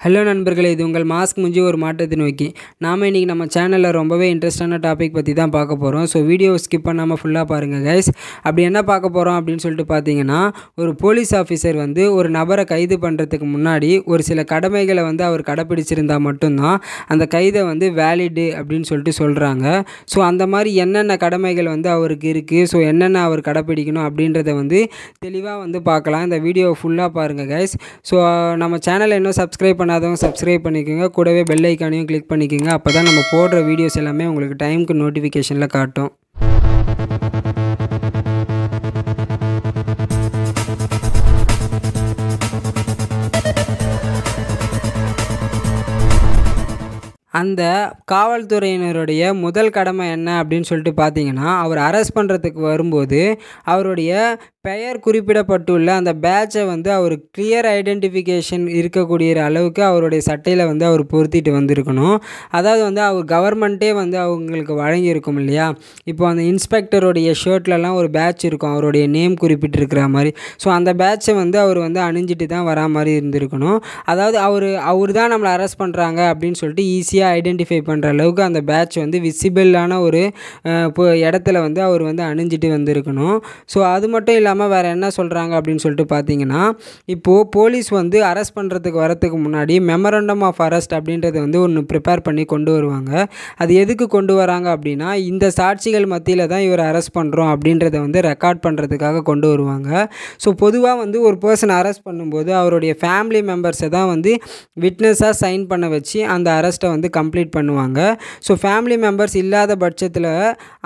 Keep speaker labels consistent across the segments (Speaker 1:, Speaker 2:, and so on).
Speaker 1: Hello நண்பர்களே இது உங்கள் மாஸ்க் முஞ்சி ஒரு மாற்றத்தை நோக்கி. நாம் இன்றைக்கி நம்ம சேனலில் ரொம்பவே இன்ட்ரெஸ்டான டாபிக் பற்றி தான் பார்க்க போகிறோம் ஸோ வீடியோ ஸ்கிப் பண்ணாமல் ஃபுல்லாக பாருங்கள் கைஸ் அப்படி என்ன பார்க்க போகிறோம் அப்படின்னு சொல்லிட்டு பார்த்தீங்கன்னா ஒரு போலீஸ் ஆஃபீஸர் வந்து ஒரு நபரை கைது பண்ணுறதுக்கு முன்னாடி ஒரு சில கடமைகளை வந்து அவர் கடைப்பிடிச்சிருந்தால் மட்டும்தான் அந்த கைதை வந்து வேலிடு அப்படின்னு சொல்லிட்டு சொல்கிறாங்க ஸோ அந்த மாதிரி என்னென்ன கடமைகள் வந்து அவருக்கு இருக்குது ஸோ என்னென்ன அவர் கடைப்பிடிக்கணும் அப்படின்றத வந்து தெளிவாக வந்து பார்க்கலாம். இந்த வீடியோ ஃபுல்லாக பாருங்கள் கைஸ் ஸோ நம்ம சேனலை இன்னும் சப்ஸ்கிரைப் பண்ணாதவங்க சப்ஸ்கிரைப் பண்ணிக்கோங்க. கூடவே பெல் ஐக்கானையும் கிளிக் பண்ணிக்கோங்க. அப்போ தான் நம்ம போடுற வீடியோஸ் எல்லாமே உங்களுக்கு டைமுக்கு நோட்டிஃபிகேஷனில் காட்டும். அந்த காவல்துறையினருடைய முதல் கடமை என்ன அப்படின்னு சொல்லிட்டு பார்த்தீங்கன்னா அவர் அரெஸ்ட் பண்ணுறதுக்கு வரும்போது அவருடைய பெயர் குறிப்பிடப்பட்டுள்ள அந்த பேட்சை வந்து அவர் கிளியர் ஐடென்டிஃபிகேஷன் இருக்கக்கூடிய அளவுக்கு அவருடைய சட்டையில் வந்து அவர் பொருத்திட்டு வந்திருக்கணும். அதாவது வந்து அவர் கவர்மெண்ட்டே வந்து அவங்களுக்கு வழங்கியிருக்கும் இல்லையா? இப்போ அந்த இன்ஸ்பெக்டருடைய ஷர்ட்லலாம் ஒரு பேட்ச் இருக்கும். அவருடைய நேம் குறிப்பிட்டிருக்கிற மாதிரி. ஸோ அந்த பேட்சை வந்து அவர் வந்து அணிஞ்சிட்டு தான் வரா மாதிரி இருந்திருக்கணும். அதாவது அவர் அவர் தான் நம்மளை அரெஸ்ட் பண்ணுறாங்க அப்படின்னு சொல்லிட்டு ஈஸியாக ஐடென்டிஃபை பண்ணுற அளவுக்கு அந்த பேட்ச் வந்து விசிபிளான ஒரு இப்போ இடத்துல வந்து அவர் வந்து அணிஞ்சிட்டு வந்திருக்கணும். ஸோ அது மட்டும் இல்லை இல்லாமல் வேறு என்ன சொல்கிறாங்க அப்படின்னு சொல்லிட்டு பார்த்தீங்கன்னா இப்போது போலீஸ் வந்து அரெஸ்ட் பண்ணுறதுக்கு வரத்துக்கு முன்னாடி மெமரண்டம் ஆஃப் அரெஸ்ட் அப்படின்றது வந்து ஒன்று ப்ரிப்பேர் பண்ணி கொண்டு வருவாங்க. அது எதுக்கு கொண்டு வராங்க அப்படின்னா இந்த சாட்சிகள் மத்தியில் தான் இவர் அரெஸ்ட் பண்ணுறோம் அப்படின்றத வந்து ரெக்கார்ட் பண்ணுறதுக்காக கொண்டு வருவாங்க. ஸோ பொதுவாக வந்து ஒரு பர்சன் அரெஸ்ட் பண்ணும்போது அவருடைய ஃபேமிலி மெம்பர்ஸை தான் வந்து விட்னஸாக சைன் பண்ண வச்சு அந்த அரெஸ்ட்டை வந்து கம்ப்ளீட் பண்ணுவாங்க. ஸோ ஃபேமிலி மெம்பர்ஸ் இல்லாத பட்சத்தில்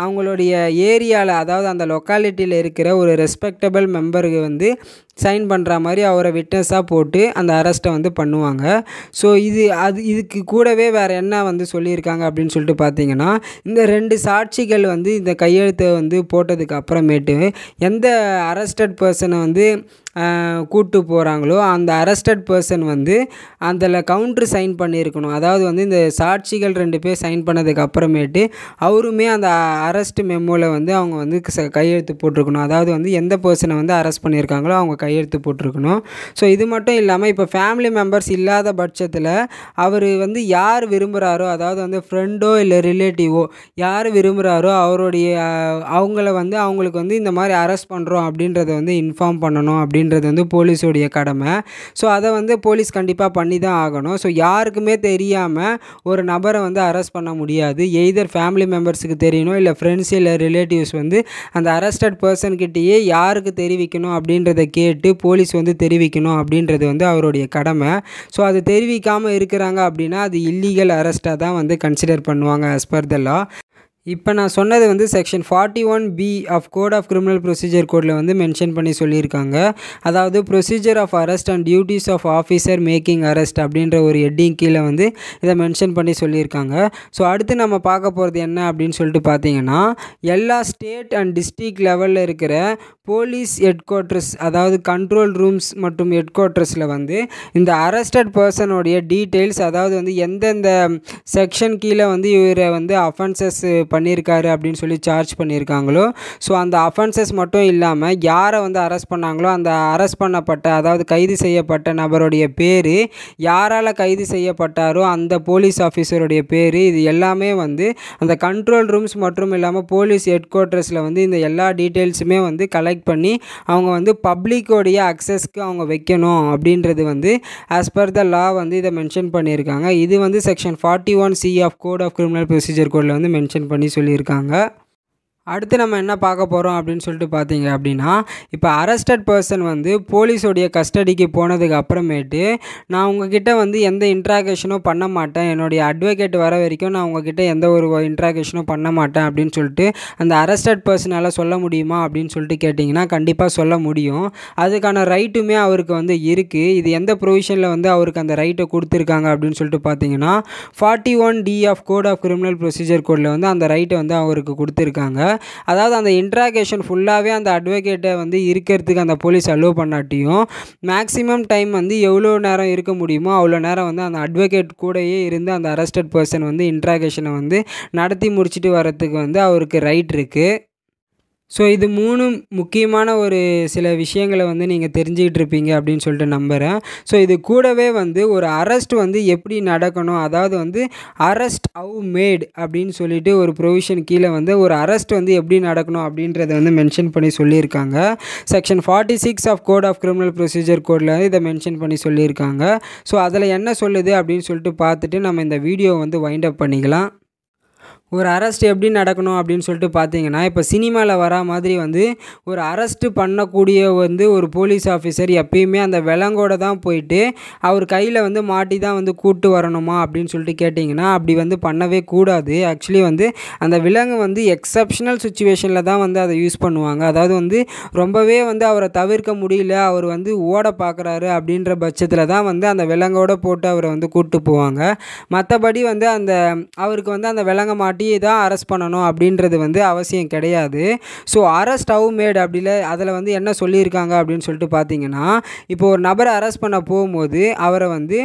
Speaker 1: அவங்களுடைய ஏரியாவில் அதாவது அந்த லொக்காலிட்டியில் இருக்கிற ஒரு ரெஸ்பெக்ட் ரெஸ்பெக்டபிள் மெம்பருக்கு வந்து சைன் பண்ணுற மாதிரி அவரை விட்னஸாக போட்டு அந்த அரெஸ்ட்டை வந்து பண்ணுவாங்க. ஸோ இது அது இதுக்கு கூடவே வேறு என்ன வந்து சொல்லியிருக்காங்க அப்படின்னு சொல்லிட்டு பார்த்தீங்கன்னா இந்த ரெண்டு சாட்சிகள் வந்து இந்த கையெழுத்தை வந்து போட்டதுக்கு அப்புறமேட்டு எந்த அரெஸ்டட் பர்சனை வந்து கூட்டு போகிறாங்களோ அந்த அரெஸ்டட் பர்சன் வந்து அதில் கவுண்ட்ரு சைன் பண்ணியிருக்கணும். அதாவது வந்து இந்த சாட்சிகள் ரெண்டு பேர் சைன் பண்ணதுக்கு அப்புறமேட்டு அவருமே அந்த அரெஸ்ட் மெமோவில் வந்து அவங்க வந்து கையெழுத்து போட்டிருக்கணும். அதாவது வந்து எந்த பர்சனை வந்து அரெஸ்ட் பண்ணியிருக்காங்களோ அவங்க கையெழுத்து போட்டிருக்கணும். ஸோ இது மட்டும் இல்லாமல் இப்போ ஃபேமிலி மெம்பர்ஸ் இல்லாத பட்சத்தில் அவர் வந்து யார் விரும்புகிறாரோ அதாவது வந்து ஃப்ரெண்டோ இல்லை ரிலேட்டிவோ யார் விரும்புகிறாரோ அவருடைய அவங்கள வந்து அவங்களுக்கு வந்து இந்த மாதிரி அரெஸ்ட் பண்ணுறோம் அப்படின்றத வந்து இன்ஃபார்ம் பண்ணணும் அப்படின்னு அப்படின்றது வந்து போலீஸோடைய கடமை. ஸோ அதை வந்து போலீஸ் கண்டிப்பாக பண்ணி தான் ஆகணும். ஸோ யாருக்குமே தெரியாமல் ஒரு நபரை வந்து அரெஸ்ட் பண்ண முடியாது. எய்தர் ஃபேமிலி மெம்பர்ஸுக்கு தெரியணும் இல்லை ஃப்ரெண்ட்ஸ் இல்லை ரிலேட்டிவ்ஸ் வந்து அந்த அரெஸ்டட் பர்சன்கிட்டயே யாருக்கு தெரிவிக்கணும் அப்படின்றத கேட்டு போலீஸ் வந்து தெரிவிக்கணும் அப்படின்றது வந்து அவருடைய கடமை. ஸோ அது தெரிவிக்காமல் இருக்கிறாங்க அப்படின்னா அது இல்லீகல் அரெஸ்ட்டாக தான் வந்து கன்சிடர் பண்ணுவாங்க அஸ் பர் த லா இப்போ நான் சொன்னது வந்து section forty one B of code of criminal procedure கோடில் வந்து மென்ஷன் பண்ணி சொல்லியிருக்காங்க. அதாவது procedure of arrest and duties of officer making arrest அப்படின்ற ஒரு ஹெட்டிங் கீழே வந்து இதை மென்ஷன் பண்ணி சொல்லியிருக்காங்க. ஸோ அடுத்து நம்ம பார்க்க போகிறது என்ன அப்படின்னு சொல்லிட்டு பார்த்தீங்கன்னா எல்லா ஸ்டேட் அண்ட் டிஸ்ட்ரிக் லெவலில் இருக்கிற போலீஸ் ஹெட் குவார்ட்டர்ஸ் அதாவது கண்ட்ரோல் ரூம்ஸ் மற்றும் ஹெட் குவார்ட்டர்ஸில் வந்து இந்த அரெஸ்டட் பர்சனுடைய டீட்டெயில்ஸ் அதாவது வந்து எந்தெந்த செக்ஷன் கீழே வந்து இவரை வந்து அஃபென்சஸ் பண்ணியிருக்காரு அப்படின்னு சொல்லி சார்ஜ் பண்ணியிருக்காங்களோ. ஸோ அந்த அஃபென்சஸ் மட்டும் இல்லாமல் யாரை வந்து அரெஸ்ட் பண்ணாங்களோ அந்த அரெஸ்ட் பண்ணப்பட்ட அதாவது கைது செய்யப்பட்ட நபருடைய பேர் யாரால் கைது செய்யப்பட்டாரோ அந்த போலீஸ் ஆஃபீஸருடைய பேர் இது எல்லாமே வந்து அந்த கண்ட்ரோல் ரூம்ஸ் மற்றும் இல்லாமல் போலீஸ் ஹெட் குவார்ட்டர்ஸில் வந்து இந்த எல்லா டீட்டெயில்ஸுமே வந்து கலெக்ட் பண்ணி அவங்க வந்து பப்ளிக்கோடைய அக்சஸ்க்கு அவங்க வைக்கணும் அப்படின்றது வந்து ஆஸ் பர் த லா வந்து இதை மென்ஷன் பண்ணியிருக்காங்க. இது வந்து section forty one C of code of criminal procedure கோடில் வந்து மென்ஷன் பண்ணி சொல்லியிருக்காங்க. அடுத்து நம்ம என்ன பார்க்க போகிறோம் அப்படின்னு சொல்லிட்டு பார்த்தீங்க அப்படின்னா இப்போ அரெஸ்டட் பர்சன் வந்து போலீஸோடைய கஸ்டடிக்கு போனதுக்கு அப்புறமேட்டு நான் உங்ககிட்ட வந்து எந்த இன்ட்ராகேஷனும் பண்ண மாட்டேன். என்னுடைய அட்வொகேட் வர வரைக்கும் நான் உங்ககிட்ட எந்த ஒரு இன்ட்ராகேஷனும் பண்ண மாட்டேன் அப்படின்னு சொல்லிட்டு அந்த அரெஸ்டட் பர்சனால் சொல்ல முடியுமா அப்படின்னு சொல்லிட்டு கேட்டிங்கன்னா கண்டிப்பாக சொல்ல முடியும். அதுக்கான ரைட்டுமே அவருக்கு வந்து இருக்குது இது எந்த ப்ரொவிஷனில் வந்து அவருக்கு அந்த ரைட்டை கொடுத்துருக்காங்க அப்படின்னு சொல்லிட்டு பார்த்தீங்கன்னா forty one D of code of criminal procedure கோடில் வந்து அந்த ரைட்டை வந்து அவருக்கு கொடுத்துருக்காங்க. அதாவது அந்த இன்ட்ராகேஷன் ஃபுல்லாகவே அந்த அட்வொகேட்டை வந்து இருக்கிறதுக்கு அந்த போலீஸ் அலோவ் பண்ணாட்டியும் மேக்ஸிமம் டைம் வந்து எவ்வளோ நேரம் இருக்க முடியுமோ அவ்வளோ நேரம் வந்து அந்த அட்வொகேட் கூடயே இருந்து அந்த அரெஸ்டட் பர்சன் வந்து இன்ட்ராகேஷனை வந்து நடத்தி முடிச்சுட்டு வரத்துக்கு வந்து அவருக்கு ரைட் இருக்குது ஸோ இது மூணு முக்கியமான ஒரு சில விஷயங்களை வந்து நீங்கள் தெரிஞ்சுக்கிட்டு இருப்பீங்க அப்படின்னு சொல்லிட்டு நம்புகிறேன் ஸோ இது கூடவே வந்து ஒரு அரெஸ்ட் வந்து எப்படி நடக்கணும்? அதாவது வந்து அரெஸ்ட் ஹவு மேட் அப்படின்னு சொல்லிட்டு ஒரு ப்ரொவிஷன் கீழே வந்து ஒரு அரெஸ்ட் வந்து எப்படி நடக்கணும் அப்படின்றத வந்து மென்ஷன் பண்ணி சொல்லியிருக்காங்க. Section forty six of code of criminal procedure கோடில் இதை மென்ஷன் பண்ணி சொல்லியிருக்காங்க. ஸோ அதில் என்ன சொல்லுது அப்படின்னு சொல்லிட்டு பார்த்துட்டு நம்ம இந்த வீடியோ வந்து வைண்ட் அப் பண்ணிக்கலாம். ஒரு அரெஸ்ட் எப்படி நடக்கணும் அப்படின்னு சொல்லிட்டு பார்த்தீங்கன்னா இப்போ சினிமாவில் வரா மாதிரி வந்து ஒரு அரெஸ்ட்டு பண்ணக்கூடிய வந்து ஒரு போலீஸ் ஆஃபீஸர் எப்பயுமே அந்த விலங்கோட தான் போயிட்டு அவர் கையில் வந்து மாட்டி தான் வந்து கூட்டு வரணுமா அப்படின்னு சொல்லிட்டு கேட்டிங்கன்னா அப்படி வந்து பண்ணவே கூடாது. ஆக்சுவலி வந்து அந்த விலங்கு வந்து எக்ஸப்ஷனல் சுச்சுவேஷனில் தான் வந்து அதை யூஸ் பண்ணுவாங்க. அதாவது வந்து ரொம்பவே வந்து அவரை தவிர்க்க முடியல அவர் வந்து ஓட பார்க்குறாரு அப்படின்ற பட்சத்தில் தான் வந்து அந்த விலங்கோட போட்டு அவரை வந்து கூட்டு போவாங்க. மற்றபடி வந்து அந்த அவருக்கு வந்து அந்த விலங்கை மாட்டி தான் அரெஸ்ட் பண்ணணும் அப்படின்றது வந்து அவசியம் கிடையாது. ஸோ அரெஸ்ட் ஹவு மேட் அப்படில அதில் வந்து என்ன சொல்லியிருக்காங்க அப்படின்னு சொல்லிட்டு பார்த்தீங்கன்னா இப்போ ஒரு நபரை அரெஸ்ட் பண்ண போகும்போது அவரை வந்து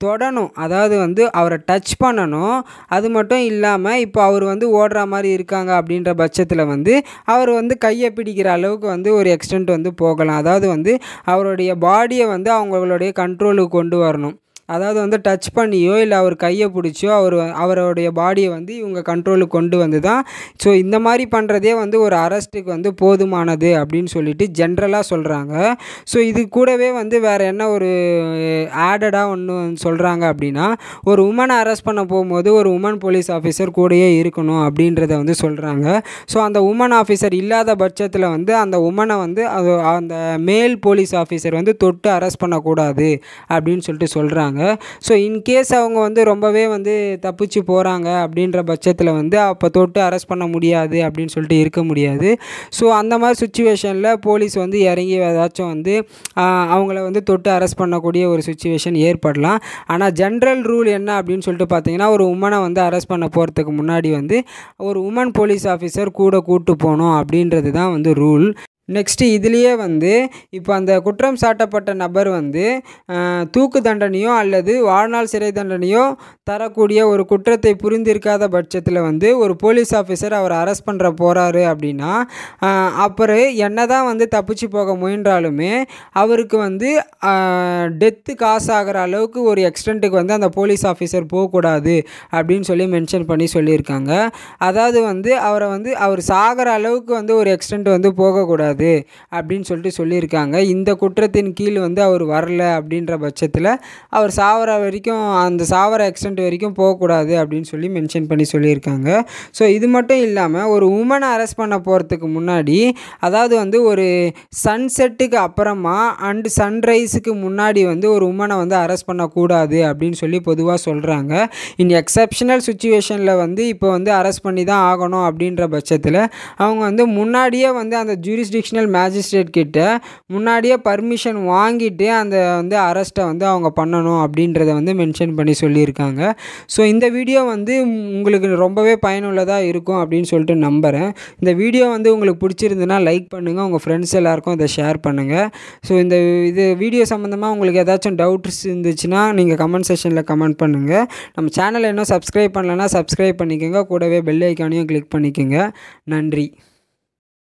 Speaker 1: தொடணும். அதாவது வந்து அவரை டச் பண்ணணும். அது மட்டும் இல்லாமல் இப்போ அவர் வந்து ஓடுற மாதிரி இருக்காங்க அப்படின்ற பட்சத்தில் வந்து அவர் வந்து கையை பிடிக்கிற அளவுக்கு வந்து ஒரு எக்ஸ்டென்ட் வந்து போகலாம். அதாவது வந்து அவருடைய பாடியை வந்து அவங்களுடைய கண்ட்ரோலுக்கு கொண்டு வரணும். அதாவது வந்து டச் பண்ணியோ இல்லை அவர் கையை பிடிச்சோ அவர் அவருடைய பாடியை வந்து இவங்க கண்ட்ரோலுக்கு கொண்டு வந்து தான் ஸோ இந்த மாதிரி பண்ணுறதே வந்து ஒரு அரெஸ்ட்டுக்கு வந்து போதுமானது அப்படின்னு சொல்லிட்டு ஜென்ரலாக சொல்கிறாங்க ஸோ இது கூடவே வந்து வேறு என்ன ஒரு ஆடடாக ஒன்று சொல்கிறாங்க அப்படின்னா ஒரு உமனை அரெஸ்ட் பண்ண போகும்போது ஒரு உமன் போலீஸ் ஆஃபீஸர் கூடயே இருக்கணும் அப்படின்றத வந்து சொல்கிறாங்க ஸோ அந்த உமன் ஆஃபீஸர் இல்லாத பட்சத்தில் வந்து அந்த உமனை வந்து அது அந்த மேல் போலீஸ் ஆஃபீஸர் வந்து தொட்டு அரெஸ்ட் பண்ணக்கூடாது அப்படின்னு சொல்லிட்டு சொல்கிறாங்க ஸோ இன்கேஸ் அவங்க வந்து ரொம்பவே வந்து தப்பிச்சு போகிறாங்க அப்படின்ற பட்சத்தில் வந்து அப்போ தொட்டு அரெஸ்ட் பண்ண முடியாது அப்படின்னு சொல்லிட்டு இருக்க முடியாது. ஸோ அந்த மாதிரி சுச்சுவேஷனில் போலீஸ் வந்து இறங்கி ஏதாச்சும் வந்து அவங்கள வந்து தொட்டு அரெஸ்ட் பண்ணக்கூடிய ஒரு சுச்சுவேஷன் ஏற்படலாம். ஆனால் ஜென்ரல் ரூல் என்ன அப்படின்னு சொல்லிட்டு பார்த்தீங்கன்னா ஒரு உமனை வந்து அரெஸ்ட் பண்ண போகிறதுக்கு முன்னாடி வந்து ஒரு உமன் போலீஸ் ஆஃபீஸர் கூட கூட்டு போகணும் அப்படின்றது தான் வந்து ரூல் நெக்ஸ்ட்டு இதுலேயே வந்து இப்போ அந்த குற்றம் சாட்டப்பட்ட நபர் வந்து தூக்கு தண்டனையோ அல்லது வாழ்நாள் சிறை தண்டனையோ தரக்கூடிய ஒரு குற்றத்தை புரிந்திருக்காத பட்சத்தில் வந்து ஒரு போலீஸ் ஆஃபீஸர் அவர் அரெஸ்ட் பண்ணுற போகிறாரு அப்படின்னா அப்புறம் என்ன தான் வந்து தப்பிச்சு போக முயன்றாலுமே அவருக்கு வந்து டெத்து காசு ஆகிற அளவுக்கு ஒரு எக்ஸ்டென்ட்டுக்கு வந்து அந்த போலீஸ் ஆஃபீஸர் போகக்கூடாது அப்படின்னு சொல்லி மென்ஷன் பண்ணி சொல்லியிருக்காங்க. அதாவது வந்து அவரை வந்து அவர் சாகிற அளவுக்கு வந்து ஒரு எக்ஸ்டென்ட் வந்து போகக்கூடாது. கூடாது அப்படின்னு சொல்லிட்டு சொல்லியிருக்காங்க. இந்த குற்றத்தின் கீழ் வந்து அவர் வரல அப்படின்ற பட்சத்தில் அவர் சாவர வரைக்கும் அந்த சாவர எக்ஸ்டெண்ட் வரைக்கும் போகக்கூடாது அப்படின்னு சொல்லி மென்ஷன் பண்ணி சொல்லியிருக்காங்க. ஸோ இது மட்டும் இல்லாமல் ஒரு உமனை அரெஸ்ட் பண்ண போகிறதுக்கு முன்னாடி அதாவது வந்து ஒரு சன்செட்டுக்கு அப்புறமா அண்டு சன்ரைஸுக்கு முன்னாடி வந்து ஒரு உமனை வந்து அரெஸ்ட் பண்ணக்கூடாது அப்படின்னு சொல்லி பொதுவாக சொல்கிறாங்க இன் எக்ஸப்ஷனல் சுச்சுவேஷனில் வந்து இப்போ வந்து அரெஸ்ட் பண்ணி தான் ஆகணும் அப்படின்ற பட்சத்தில் அவங்க வந்து முன்னாடியே வந்து அந்த ஜூரிஸ்டிக் ஜுடிஷனல் மேஜிஸ்ட்ரேட் கிட்ட முன்னாடியே பர்மிஷன் வாங்கிட்டு அந்த வந்து அரெஸ்ட்டை வந்து அவங்க பண்ணணும் அப்படின்றத வந்து மென்ஷன் பண்ணி சொல்லியிருக்காங்க. ஸோ இந்த வீடியோ வந்து உங்களுக்கு ரொம்பவே பயனுள்ளதாக இருக்கும் அப்படின்னு சொல்லிட்டு நம்புகிறேன் இந்த வீடியோ வந்து உங்களுக்கு பிடிச்சிருந்துன்னா லைக் பண்ணுங்கள் உங்கள் ஃப்ரெண்ட்ஸ் எல்லாருக்கும் இதை ஷேர் பண்ணுங்கள் ஸோ இந்த இது வீடியோ சம்மந்தமாக உங்களுக்கு ஏதாச்சும் டவுட்ஸ் இருந்துச்சுன்னா நீங்கள் கமெண்ட் செஷனில் கமெண்ட் பண்ணுங்கள் நம்ம சேனலை இன்னும் சப்ஸ்கிரைப் பண்ணலன்னா சப்ஸ்கிரைப் பண்ணிக்கோங்க. கூடவே பெல் ஐக்கானையும் கிளிக் பண்ணிக்கோங்க. நன்றி.